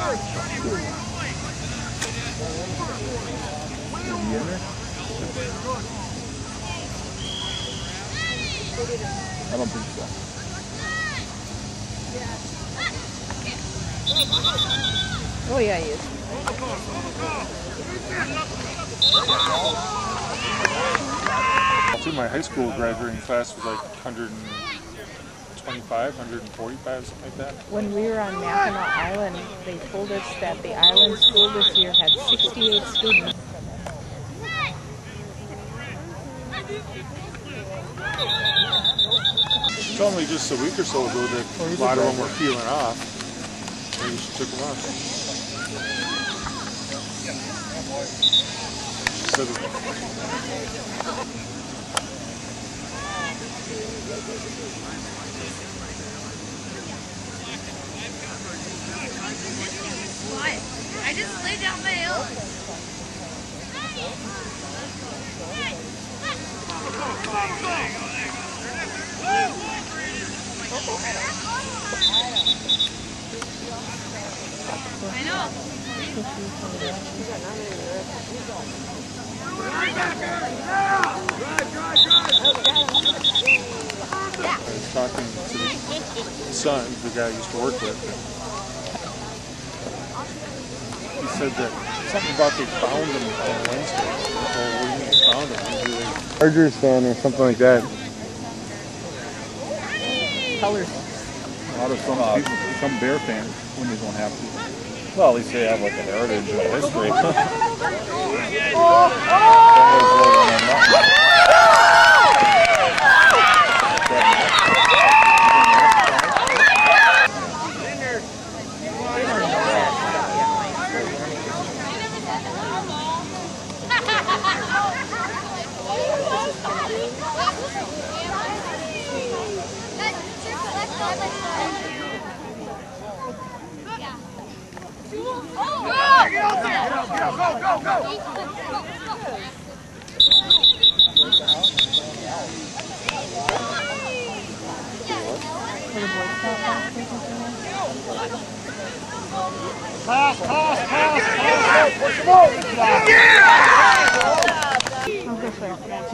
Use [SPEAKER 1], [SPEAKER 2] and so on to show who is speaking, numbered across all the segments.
[SPEAKER 1] I don't think so.
[SPEAKER 2] Oh yeah, he is.
[SPEAKER 3] Think my high school graduating class was like 125, 145, something like that.
[SPEAKER 2] When we were on Mackinac Island, they told us that the island school this year had 68 students.
[SPEAKER 3] It's only just a week or so ago that a lot of them were peeling off. Maybe she took them off. She said it-
[SPEAKER 4] What? I just laid down my hill. I know.
[SPEAKER 3] Talking to the son, the guy I used to work with. He said that something about they found him on Wednesday. Oh, what you found him? Maybe they
[SPEAKER 1] Chargers fan or something like that.
[SPEAKER 2] Colors.
[SPEAKER 1] A lot of some people become Bear fans when they don't have to. Well, at least they have like a heritage and a history. Oh, oh!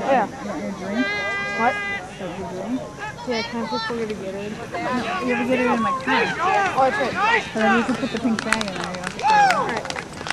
[SPEAKER 5] Yeah. What? Yeah, can I put sugar to get it? You ever get it in my car? Oh, that's right. And then you can put the pink bag in there. You have to Alright.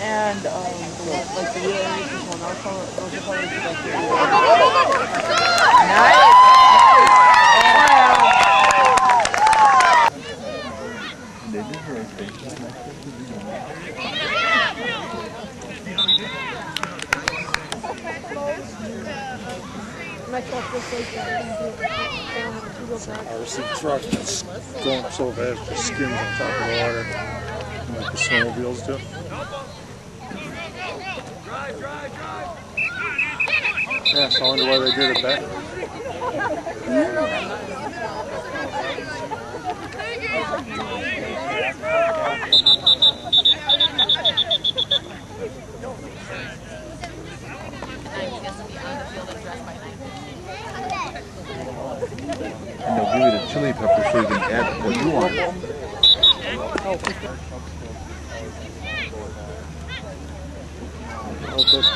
[SPEAKER 2] and um, the, like the real ages one. Those colors, those are colors you like. Nice.
[SPEAKER 1] They did her Facebook
[SPEAKER 3] RC truck that's going up so fast, just skims on top of the water, like the snowmobiles do. Yeah, so I wonder why they did it back.
[SPEAKER 1] And they'll give you the chili pepper so you can add what you want.
[SPEAKER 3] Hope that's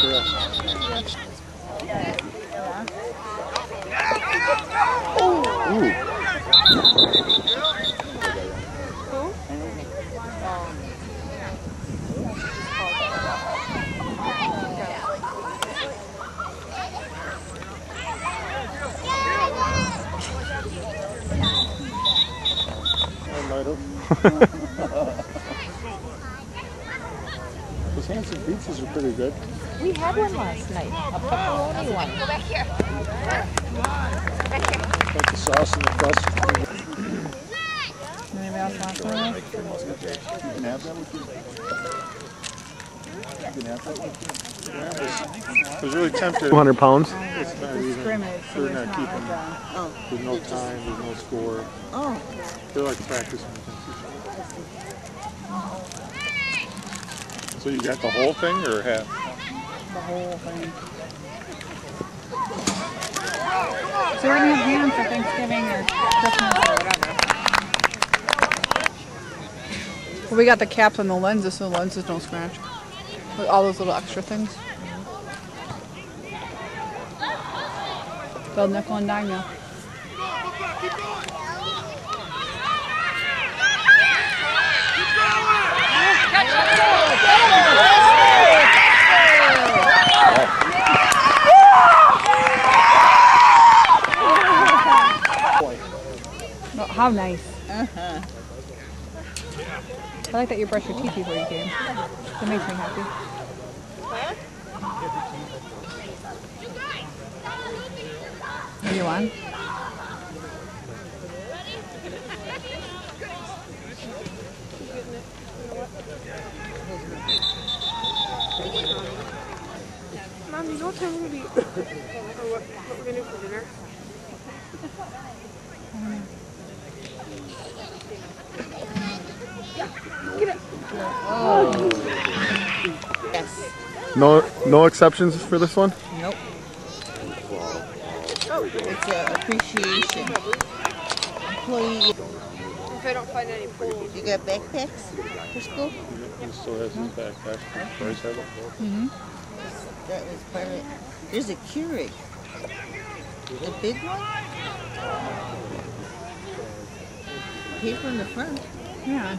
[SPEAKER 3] Those Hanson pizzas are pretty good.
[SPEAKER 2] We had one last night, a pepperoni one.
[SPEAKER 3] Like the sauce and the crust.
[SPEAKER 5] Anybody else want some?
[SPEAKER 1] You can have that with you.
[SPEAKER 3] I was really tempted.
[SPEAKER 6] 200 pounds.
[SPEAKER 3] It's not
[SPEAKER 5] It's a
[SPEAKER 3] even.
[SPEAKER 5] scrimmage, so
[SPEAKER 3] They're not
[SPEAKER 5] not
[SPEAKER 3] keeping.
[SPEAKER 5] like a.
[SPEAKER 7] Oh,
[SPEAKER 3] There's no time. There's no score.
[SPEAKER 7] oh,
[SPEAKER 3] They're like practicing So you got the whole thing or half?
[SPEAKER 5] the whole thing. So we're gonna have ham for Thanksgiving or Christmas or whatever.
[SPEAKER 2] Well, we got the caps on the lenses so the lenses don't scratch. With all those little extra things. Bell nickel and dime now. Oh, how nice.
[SPEAKER 7] uh-huh.
[SPEAKER 2] I like that you brush your teeth before you came. That makes me happy. Are you on?
[SPEAKER 8] What time we're gonna be, or what, what we're gonna do for dinner?
[SPEAKER 7] Yes.
[SPEAKER 6] No, no exceptions for this one.
[SPEAKER 7] Nope. Oh. It's a appreciation. Employee,
[SPEAKER 8] If I don't find any pools.
[SPEAKER 7] you got backpacks for school?
[SPEAKER 3] He still has his backpack. Bryce have it.
[SPEAKER 7] That was part of it. There's a Keurig. The big one? Paper in the front.
[SPEAKER 2] Yeah.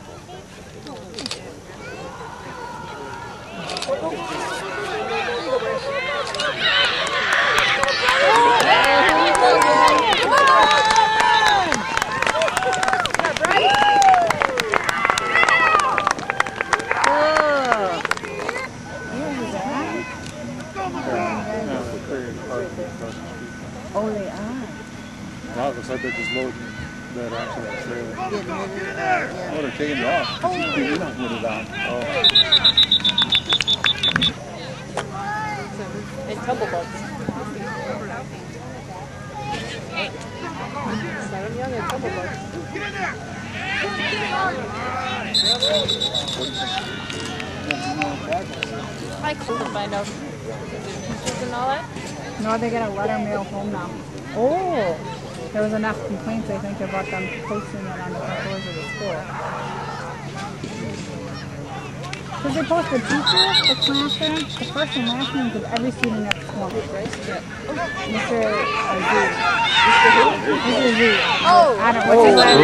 [SPEAKER 3] Oh, yeah, they're clearing parking across the street.
[SPEAKER 7] Oh, they are.
[SPEAKER 3] Now it looks like they're just loading that onto that trailer.
[SPEAKER 7] Getting rid of it. Yeah.
[SPEAKER 1] Oh, they're taking it off. You're not putting it on. Oh.
[SPEAKER 2] And tumble bugs. Seven young and tumble bugs. I couldn't find out pictures and all that.
[SPEAKER 5] No, they get a letter mail home now. Oh. There was enough complaints, I think, about them posting it on the front doors of the school. Because they post the teacher, the classroom, the first and last names of every student at school. Mr. Aziz. Mr. Aziz.
[SPEAKER 8] Oh!
[SPEAKER 5] I don't know what's his last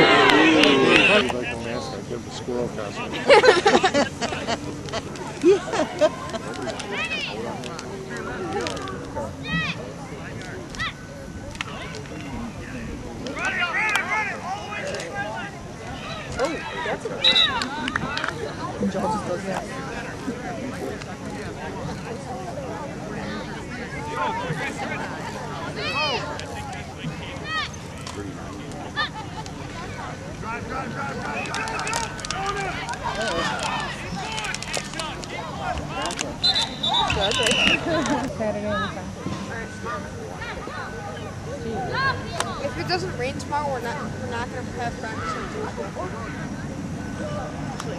[SPEAKER 3] Like the mascot, give the squirrel costume.
[SPEAKER 8] If it doesn't rain tomorrow, we're not, we're not gonna have practice on Tuesday.
[SPEAKER 5] What about your brother?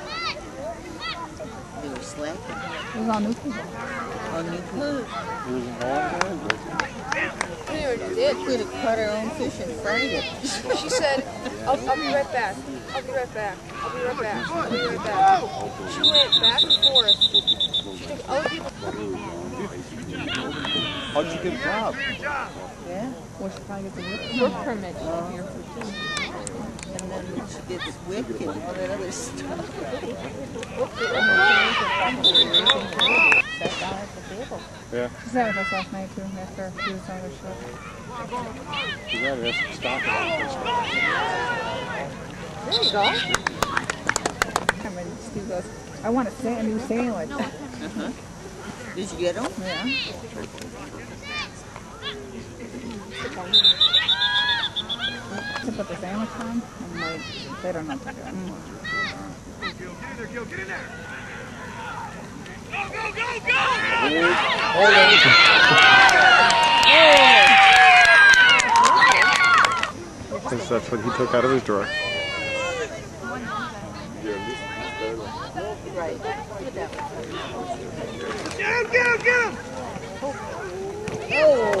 [SPEAKER 7] They were slacking.
[SPEAKER 5] It was on newspaper.
[SPEAKER 7] On new food.
[SPEAKER 3] There was no one.
[SPEAKER 8] We already did.
[SPEAKER 7] Could have caught our own fish and fried it.
[SPEAKER 8] She said, I'll, I'll be right back. I'll be right back. I'll be right back. I'll be right back. She went back and forth. She took other people.
[SPEAKER 1] How'd you get a job?
[SPEAKER 7] Yeah.
[SPEAKER 2] Well, she probably gets a work, work permit here for two.
[SPEAKER 7] And then she gets WIC and all that other stuff.
[SPEAKER 5] down at the table.
[SPEAKER 3] Yeah.
[SPEAKER 5] She sat with us last night too after she was on her show.
[SPEAKER 3] You gotta have some stock about.
[SPEAKER 8] There you go.
[SPEAKER 5] And then Steve goes, I want a, sa- new sandwich. Uh-huh.
[SPEAKER 7] Did you get them?
[SPEAKER 5] yeah. To put the sandwich on, I'm like, they don't know what to do.
[SPEAKER 6] Because that's what he took out of his drawer.
[SPEAKER 8] Right. Put it that way. Oh.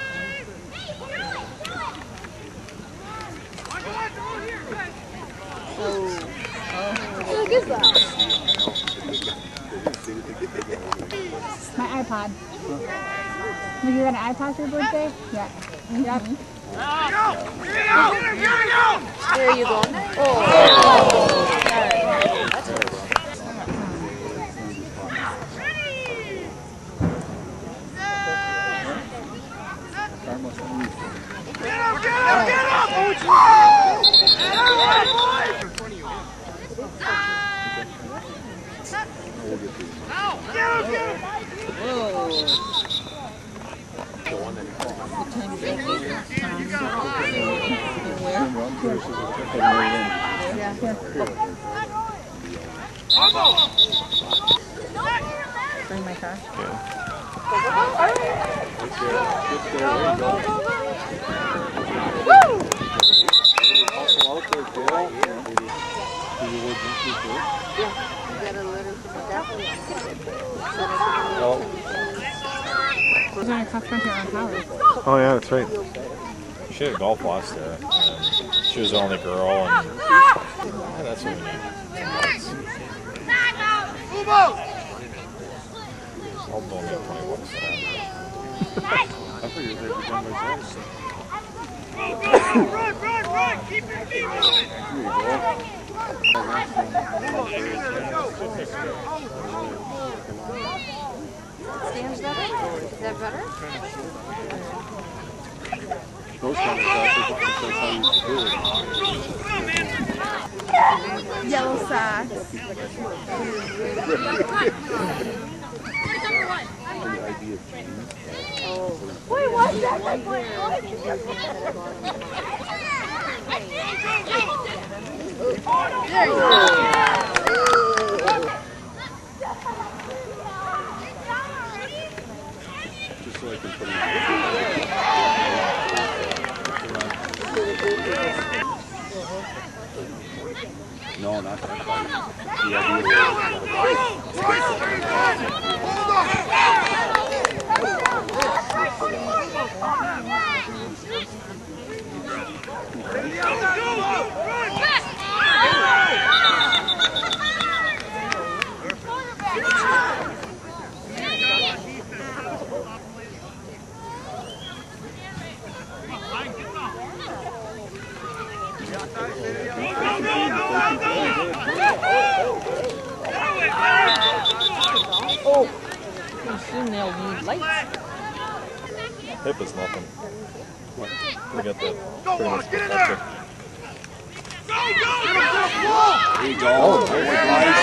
[SPEAKER 5] My iPod. Did you get an iPod for your birthday? Yeah. Yep.
[SPEAKER 8] There you go. Oh.
[SPEAKER 7] What time is that later? Where?
[SPEAKER 5] Yeah. Bring my car.
[SPEAKER 8] You got a letter from the devil.
[SPEAKER 5] There's only a cross country around Howard.
[SPEAKER 6] Oh yeah, that's right.
[SPEAKER 1] She had a golf loss there. She was the only girl, and yeah, that's what we need. I'll donate 20 bucks to that.
[SPEAKER 3] I figured they'd be done by Thursday.
[SPEAKER 8] Stands better? Is that better?
[SPEAKER 3] Those kind of jobs, that's how you used to do it.
[SPEAKER 5] Yellow socks.
[SPEAKER 3] Just so I can put it Not that. The idea was
[SPEAKER 2] Soon they'll need lights.
[SPEAKER 1] Hip is nothing. We got the pretty much perfected.
[SPEAKER 3] There you go. Oh, nice.